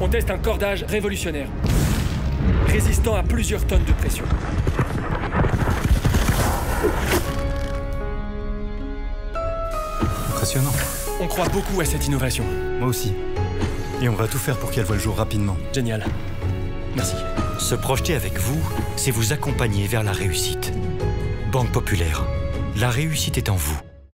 On teste un cordage révolutionnaire, résistant à plusieurs tonnes de pression. Impressionnant. On croit beaucoup à cette innovation. Moi aussi. Et on va tout faire pour qu'elle voie le jour rapidement. Génial. Merci. Se projeter avec vous, c'est vous accompagner vers la réussite. Banque Populaire, la réussite est en vous.